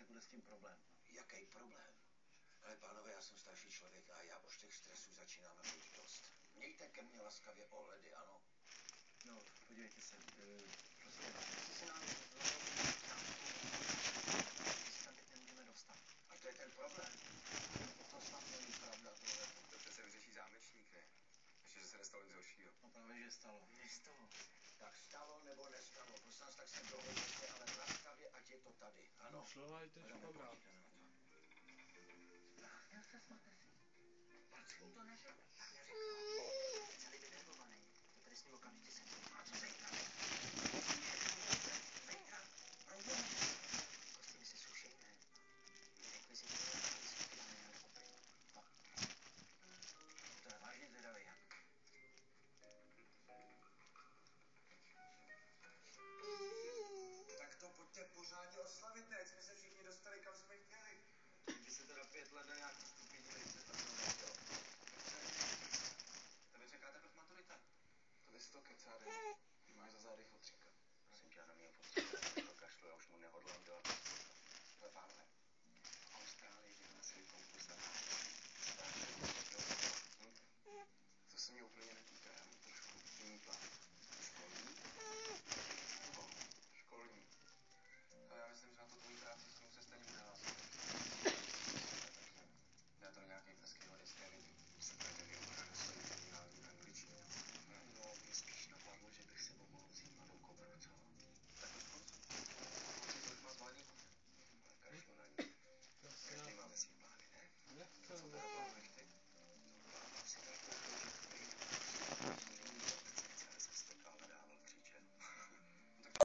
prostě bude s tím problém. Jaký problém? Ale pánové, já jsem starší člověk a já už těch stresů začínám mít dost. Mějte ke mně laskavě ohledy, ano? No, podívejte se, e, prostě Jestli se nám se tam teď nemůžeme dostat. A to je ten problém. To snad není pravda, tohle. To přece vyřeší zámečník, ne? Ještě, že se nestalo nic horšího. no právě, že stalo. Nestalo. Tak stalo nebo nestalo, prosím vás, tak se dohodněte, je to tady, ano? Šlovajte špagát. Jak se smáte si? Proč mu to neřekl?